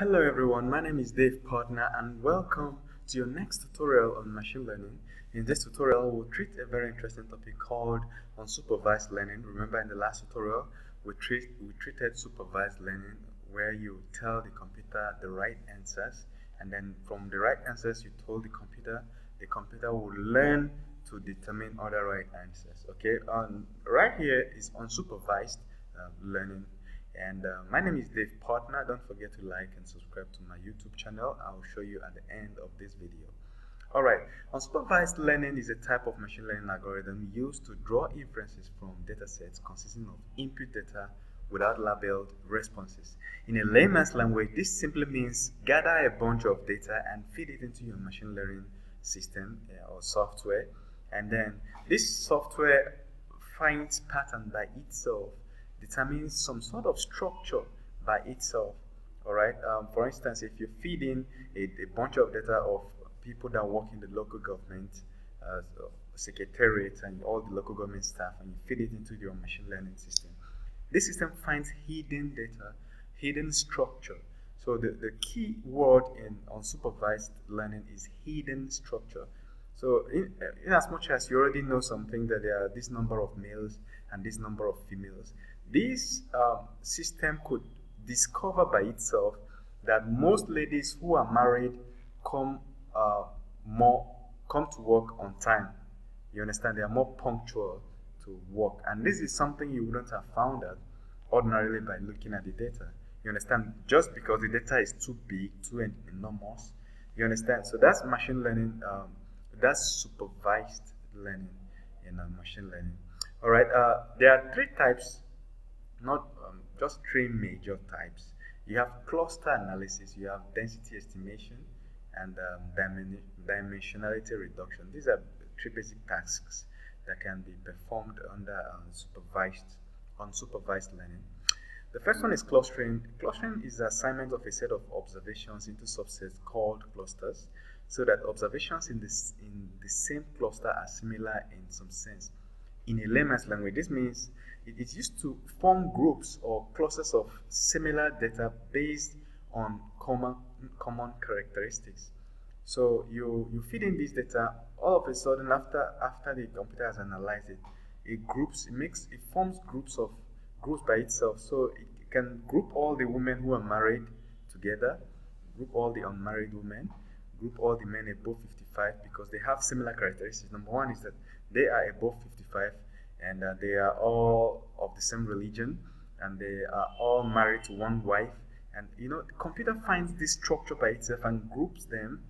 Hello everyone, my name is Dave Partner and welcome to your next tutorial on machine learning. In this tutorial, we'll treat a very interesting topic called unsupervised learning. Remember in the last tutorial, we, treat, we treated supervised learning where you tell the computer the right answers and then from the right answers you told the computer, the computer will learn to determine other right answers. Okay, right here is unsupervised uh, learning and uh, my name is Dave Partner. Don't forget to like and subscribe to my YouTube channel. I'll show you at the end of this video. Alright, unsupervised learning is a type of machine learning algorithm used to draw inferences from datasets consisting of input data without labeled responses. In a layman's language, this simply means gather a bunch of data and feed it into your machine learning system uh, or software, and then this software finds pattern by itself determines some sort of structure by itself. All right. Um, for instance, if you feed in a, a, bunch of data of people that work in the local government, uh, secretariat, and all the local government staff, and you feed it into your machine learning system, this system finds hidden data, hidden structure. So the, the key word in unsupervised learning is hidden structure. So in, in as much as you already know something that there are this number of males and this number of females, this um, system could discover by itself that most ladies who are married come uh, more come to work on time. You understand? They are more punctual to work, and this is something you wouldn't have found out ordinarily by looking at the data. You understand? Just because the data is too big, too enormous. You understand? So that's machine learning. Um, that's supervised learning in uh, machine learning. All right. Uh, there are three types not um, just three major types. You have cluster analysis, you have density estimation, and um, dimensionality reduction. These are three basic tasks that can be performed under um, supervised, unsupervised learning. The first one is clustering. Clustering is the assignment of a set of observations into subsets called clusters, so that observations in, this, in the same cluster are similar in some sense. In a layman's language, this means it is used to form groups or clusters of similar data based on common, common characteristics. So you, you feed in this data, all of a sudden after, after the computer has analyzed it, it groups, it makes, it forms groups of, groups by itself. So it can group all the women who are married together, group all the unmarried women, group all the men above 55 because they have similar characteristics. Number one is that they are above 55 and uh, they are all of the same religion and they are all married to one wife. And you know the computer finds this structure by itself and groups them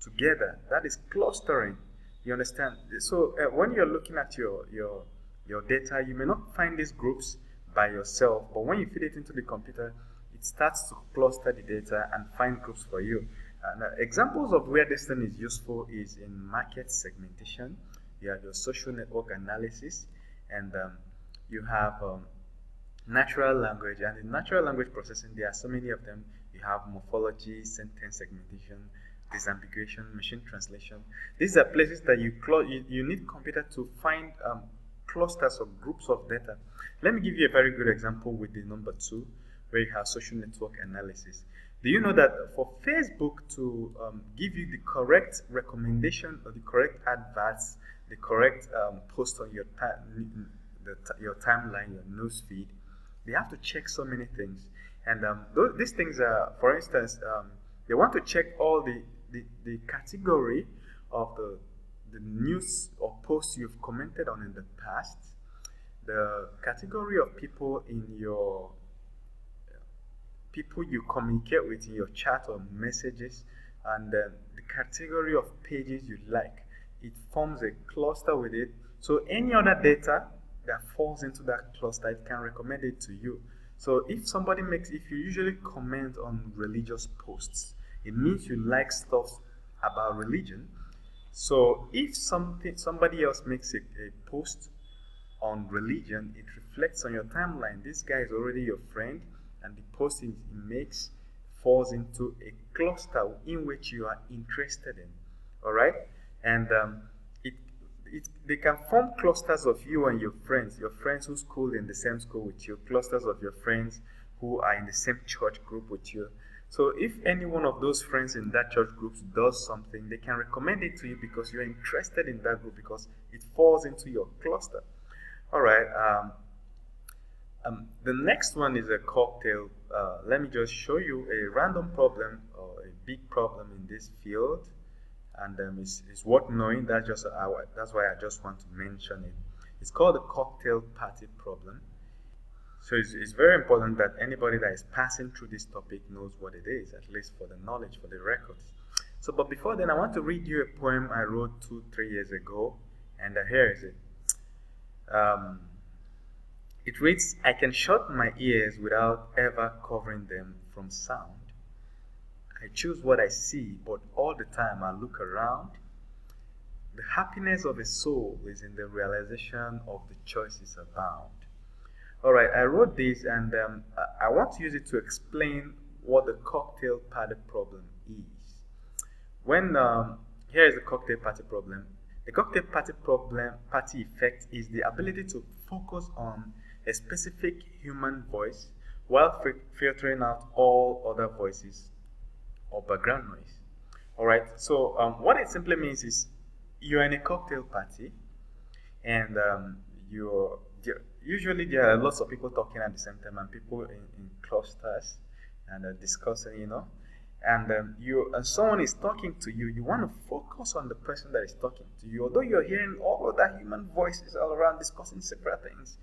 together. That is clustering. You understand? So uh, when you're looking at your your your data you may not find these groups by yourself but when you feed it into the computer it starts to cluster the data and find groups for you. Uh, examples of where this thing is useful is in market segmentation you have your social network analysis and um, you have um, natural language. And in natural language processing there are so many of them. You have morphology sentence segmentation disambiguation machine translation. These are places that you you, you need computer to find um, clusters or groups of data. Let me give you a very good example with the number two where you have social network analysis. Do you know that for facebook to um, give you the correct recommendation or the correct adverts the correct um, post on your your timeline, your news feed, they have to check so many things. And um, those, these things are, for instance, um, they want to check all the, the, the category of the, the news or posts you've commented on in the past, the category of people in your people you communicate with in your chat or messages, and the category of pages you like it forms a cluster with it. So any other data that falls into that cluster, it can recommend it to you. So if somebody makes, if you usually comment on religious posts, it means you like stuff about religion. So if something somebody else makes a, a post on religion, it reflects on your timeline. This guy is already your friend, and the post he makes falls into a cluster in which you are interested in. All right and um, it, it, they can form clusters of you and your friends, your friends who school in the same school with you, clusters of your friends who are in the same church group with you. So if any one of those friends in that church group does something, they can recommend it to you because you're interested in that group because it falls into your cluster. All right. Um, um, the next one is a cocktail. Uh, let me just show you a random problem or a big problem in this field, and um, it's, it's worth knowing. That's just that's why I just want to mention it. It's called the cocktail party problem. So it's, it's very important that anybody that is passing through this topic knows what it is, at least for the knowledge, for the records. So, but before then, I want to read you a poem I wrote two, three years ago, and uh, here is it. Um, it reads, I can shut my ears without ever covering them from sound. I choose what I see, but all the time I look around. The happiness of a soul is in the realization of the choices abound. All right, I wrote this and um, I want to use it to explain what the cocktail party problem is. When um, here is the cocktail party problem. The cocktail party problem, party effect, is the ability to focus on a specific human voice while filtering out all other voices or background noise. All right. So um, what it simply means is you're in a cocktail party, and um, you're usually there are lots of people talking at the same time and people in, in clusters and uh, discussing, you know. And um, you and someone is talking to you, you want to focus on the person that is talking to you. Although you're hearing all of other human voices all around discussing separate things,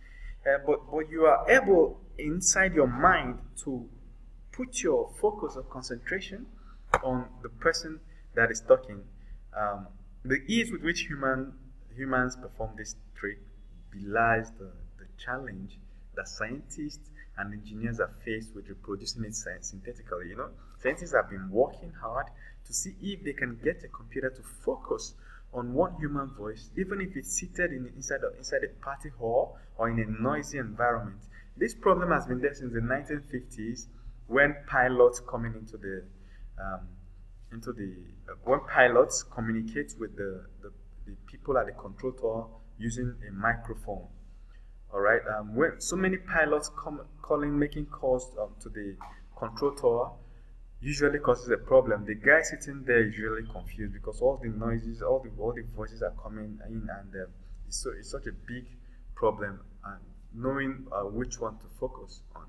uh, but but you are able inside your mind to put your focus of concentration on the person that is talking. Um, the ease with which human humans perform this trick belies the the challenge that scientists and engineers are faced with reproducing it synthetically. You know, scientists have been working hard to see if they can get a computer to focus on one human voice, even if it's seated in, inside, a, inside a party hall or in a noisy environment. This problem has been there since the 1950s when pilots coming into the um, into the uh, when pilots communicate with the, the, the people at the control tower using a microphone all right. Um, when so many pilots come calling, making calls um, to the control tower, usually causes a problem. The guy sitting there is usually confused because all the noises, all the all the voices are coming in, and um, it's so it's such a big problem and knowing uh, which one to focus on.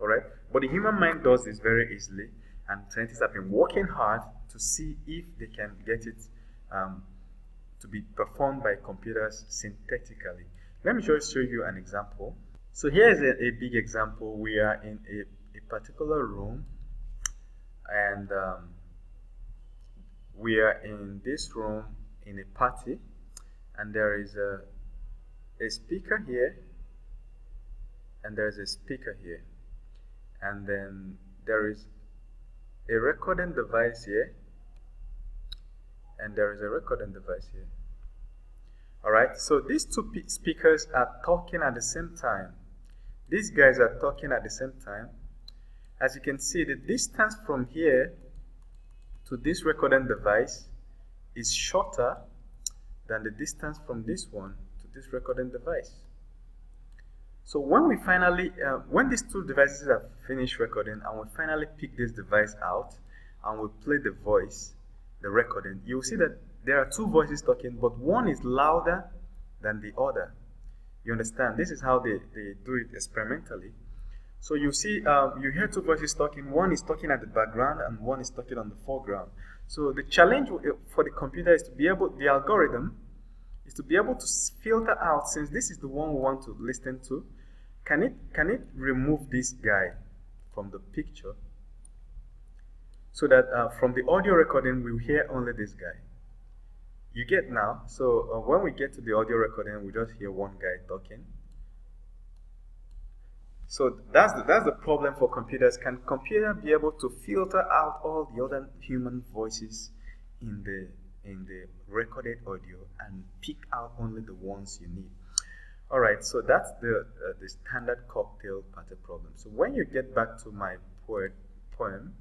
All right. But the human mind does this very easily, and scientists have been working hard to see if they can get it um, to be performed by computers synthetically. Let me just show you an example. So here's a, a big example. We are in a, a particular room and um, we are in this room in a party and there is a, a speaker here and there's a speaker here and then there is a recording device here and there is a recording device here all right, so these two speakers are talking at the same time. These guys are talking at the same time. As you can see, the distance from here to this recording device is shorter than the distance from this one to this recording device. So when we finally, uh, when these two devices have finished recording and we finally pick this device out and we play the voice, the recording, you'll see that there are two voices talking, but one is louder than the other. You understand? This is how they, they do it experimentally. So you see, um, you hear two voices talking. One is talking at the background, and one is talking on the foreground. So the challenge for the computer is to be able, the algorithm is to be able to filter out. Since this is the one we want to listen to, can it can it remove this guy from the picture so that uh, from the audio recording we will hear only this guy. You get now? So uh, when we get to the audio recording, we just hear one guy talking. So that's the, that's the problem for computers. Can computer be able to filter out all the other human voices in the in the recorded audio and pick out only the ones you need? All right, so that's the uh, the standard cocktail party problem. So when you get back to my poet poem,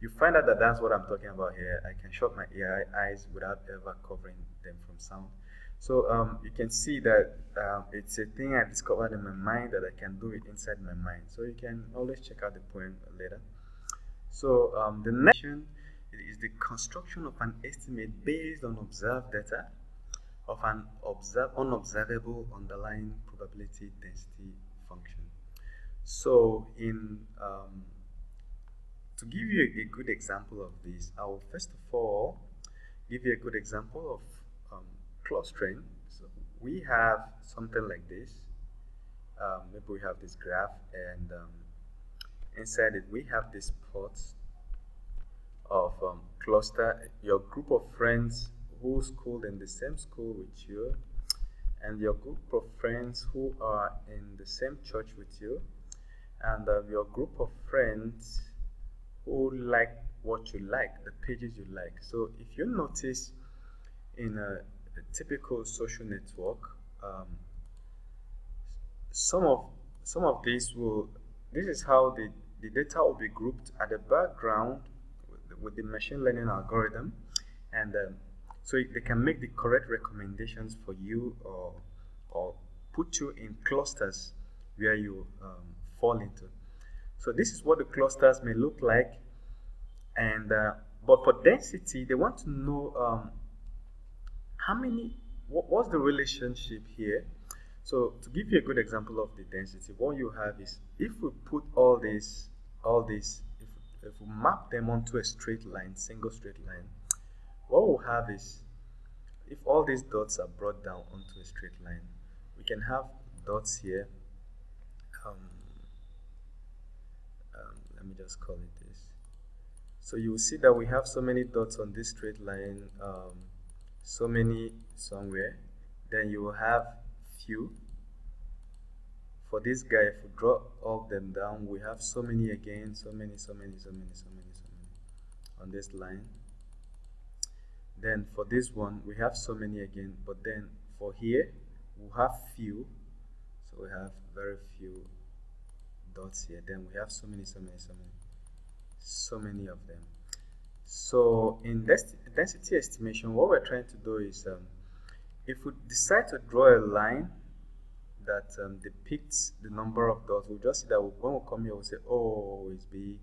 you find out that that's what I'm talking about here. I can shut my eyes without ever covering them from sound. So um, you can see that um, it's a thing I discovered in my mind that I can do it inside my mind. So you can always check out the poem later. So um, the next is the construction of an estimate based on observed data of an observe, unobservable underlying probability density function. So in um, to give you a, a, good example of this, I will first of all give you a good example of um, clustering. So we have something like this. Um, maybe we have this graph and um, inside it we have this plots of um, cluster your group of friends who schooled in the same school with you and your group of friends who are in the same church with you and uh, your group of friends who like what you like the pages you like. So if you notice in a, a typical social network um, some of some of these will this is how the, the data will be grouped at the background with the machine learning algorithm and um, so they can make the correct recommendations for you or or put you in clusters where you um, fall into. So this is what the clusters may look like and uh, but for density they want to know um, how many what, what's the relationship here? So to give you a good example of the density what you have is if we put all these all these if we map them onto a straight line, single straight line, what we'll have is, if all these dots are brought down onto a straight line, we can have dots here. Um, um, let me just call it this. So you will see that we have so many dots on this straight line, um, so many somewhere. Then you will have few for this guy if we draw all them down. We have so many again so many so many so many so many so many on this line. Then for this one we have so many again but then for here we have few. So we have very few dots here. Then we have so many so many so many so many of them. So in density estimation what we're trying to do is um, if we decide to draw a line that um, depicts the number of dots. We'll just see that when we come here, we'll say, oh, it's big.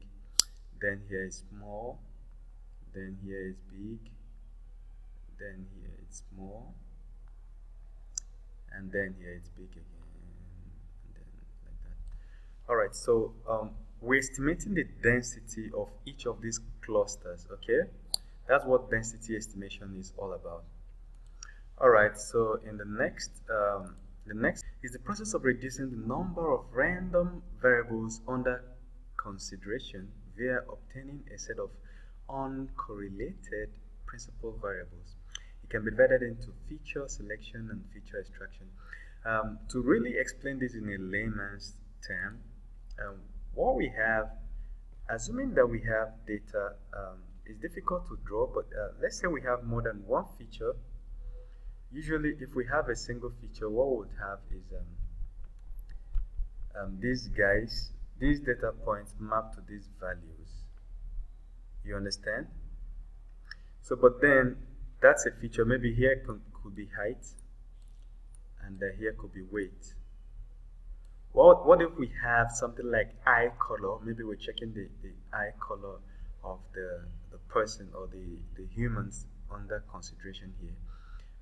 Then here is small. Then here is big. Then here it's small. And then here it's big again. And then like that. All right, so um, we're estimating the density of each of these clusters, okay? That's what density estimation is all about. All right, so in the next um, the next is the process of reducing the number of random variables under consideration via obtaining a set of uncorrelated principal variables. It can be divided into feature selection and feature extraction. Um, to really explain this in a layman's term, um, what we have, assuming that we have data, um, is difficult to draw, but uh, let's say we have more than one feature usually if we have a single feature what we would have is um, um, these guys these data points map to these values. You understand? So but then that's a feature. Maybe here could, be height and uh, here could be weight. What, what if we have something like eye color? Maybe we're checking the, the eye color of the, the person or the, the humans under consideration here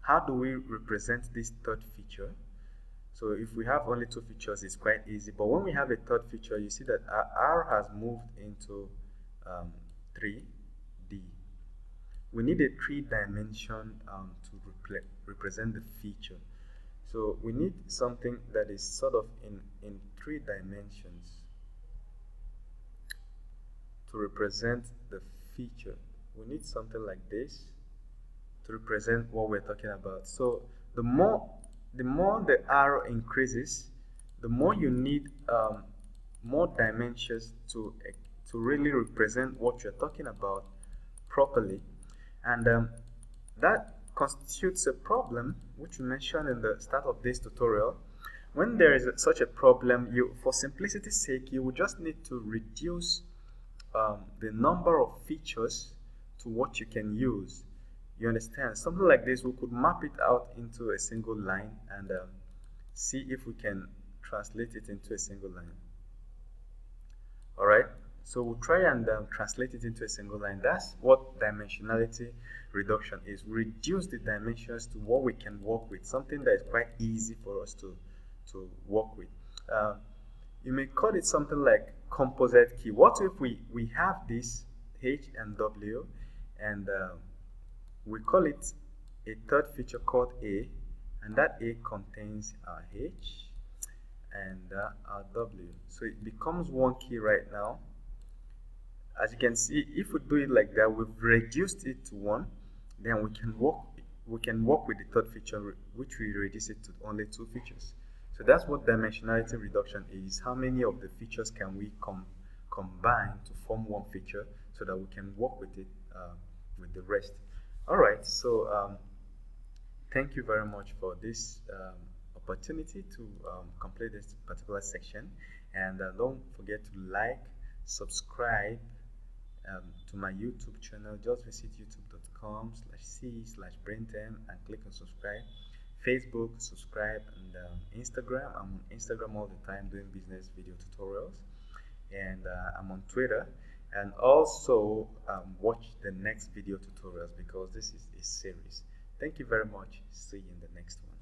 how do we represent this third feature? So if we have only two features, it's quite easy. But when we have a third feature, you see that R has moved into um, 3D. We need a three dimension um, to represent the feature. So we need something that is sort of in, in three dimensions to represent the feature. We need something like this to represent what we're talking about. So the more the more the arrow increases, the more you need um, more dimensions to to really represent what you're talking about properly, and um, that constitutes a problem which we mentioned in the start of this tutorial. When there is a, such a problem, you for simplicity's sake, you will just need to reduce um, the number of features to what you can use you understand? Something like this, we could map it out into a single line and um, see if we can translate it into a single line. Alright? So we'll try and um, translate it into a single line. That's what dimensionality reduction is. Reduce the dimensions to what we can work with, something that is quite easy for us to, to work with. Um, you may call it something like composite key. What if we, we have this H and W and uh, we call it a third feature called A and that A contains our H and uh, our W. So it becomes one key right now. As you can see, if we do it like that, we've reduced it to one, then we can work we can work with the third feature which we reduce it to only two features. So that's what dimensionality reduction is. How many of the features can we com combine to form one feature so that we can work with it uh, with the rest. Alright, so um, thank you very much for this um, opportunity to um, complete this particular section. And uh, don't forget to like subscribe um, to my youtube channel just visit youtube.com slash c slash braintem and click on subscribe. Facebook subscribe and um, instagram. I'm on instagram all the time doing business video tutorials. And uh, i'm on twitter and also um, watch the next video tutorials because this is a series. Thank you very much. See you in the next one